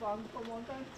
Bahnkommandant.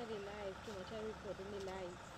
Share the live. Too much. I r e o r d i n the live.